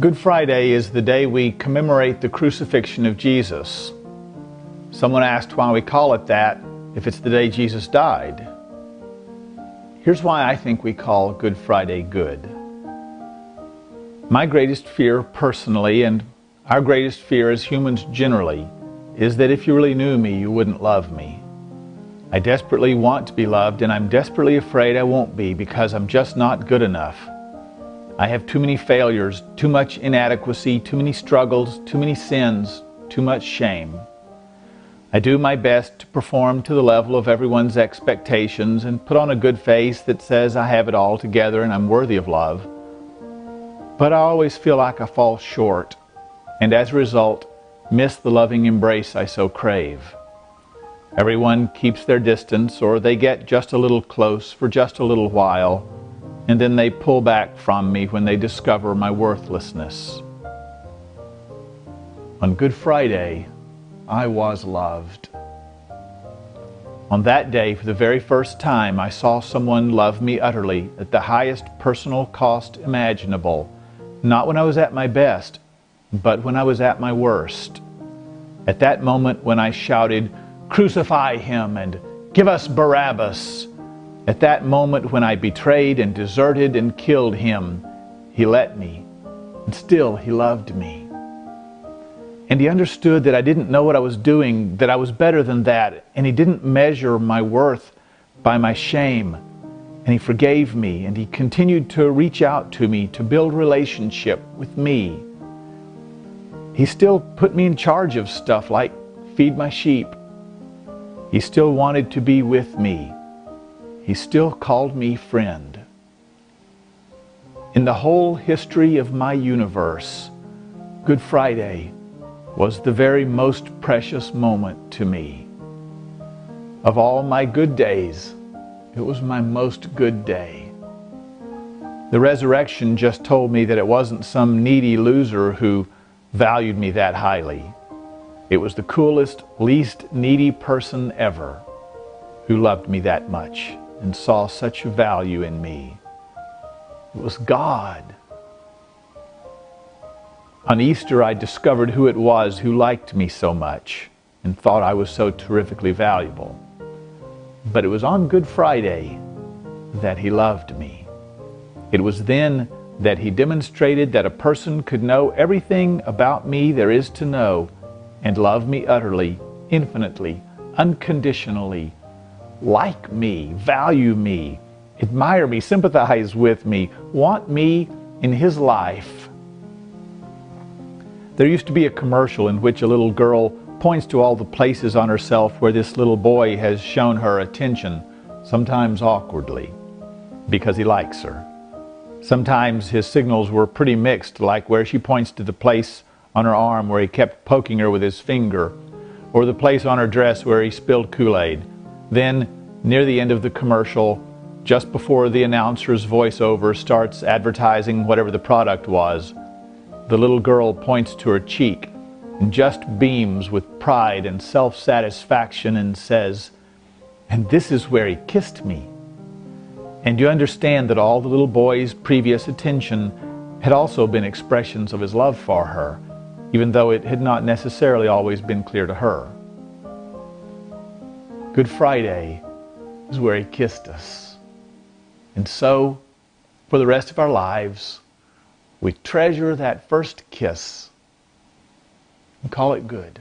Good Friday is the day we commemorate the crucifixion of Jesus. Someone asked why we call it that if it's the day Jesus died. Here's why I think we call Good Friday good. My greatest fear personally, and our greatest fear as humans generally, is that if you really knew me, you wouldn't love me. I desperately want to be loved, and I'm desperately afraid I won't be because I'm just not good enough. I have too many failures, too much inadequacy, too many struggles, too many sins, too much shame. I do my best to perform to the level of everyone's expectations and put on a good face that says I have it all together and I'm worthy of love. But I always feel like I fall short, and as a result, miss the loving embrace I so crave. Everyone keeps their distance, or they get just a little close for just a little while, and then they pull back from me when they discover my worthlessness. On Good Friday, I was loved. On that day, for the very first time, I saw someone love me utterly at the highest personal cost imaginable, not when I was at my best, but when I was at my worst. At that moment when I shouted, Crucify him and give us Barabbas. At that moment when I betrayed and deserted and killed him, he let me, and still he loved me. And he understood that I didn't know what I was doing, that I was better than that, and he didn't measure my worth by my shame. And he forgave me, and he continued to reach out to me to build relationship with me. He still put me in charge of stuff like feed my sheep he still wanted to be with me. He still called me friend. In the whole history of my universe, Good Friday was the very most precious moment to me. Of all my good days, it was my most good day. The resurrection just told me that it wasn't some needy loser who valued me that highly. It was the coolest, least needy person ever who loved me that much and saw such value in me. It was God. On Easter, I discovered who it was who liked me so much and thought I was so terrifically valuable. But it was on Good Friday that he loved me. It was then that he demonstrated that a person could know everything about me there is to know and love me utterly, infinitely, unconditionally, like me, value me, admire me, sympathize with me, want me in his life. There used to be a commercial in which a little girl points to all the places on herself where this little boy has shown her attention, sometimes awkwardly, because he likes her. Sometimes his signals were pretty mixed, like where she points to the place on her arm where he kept poking her with his finger, or the place on her dress where he spilled Kool Aid. Then, near the end of the commercial, just before the announcer's voiceover starts advertising whatever the product was, the little girl points to her cheek and just beams with pride and self satisfaction and says, And this is where he kissed me. And you understand that all the little boy's previous attention had also been expressions of his love for her even though it had not necessarily always been clear to her. Good Friday is where He kissed us. And so, for the rest of our lives, we treasure that first kiss and call it good.